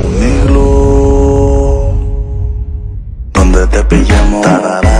Un iglo donde te pillamos. Tararara.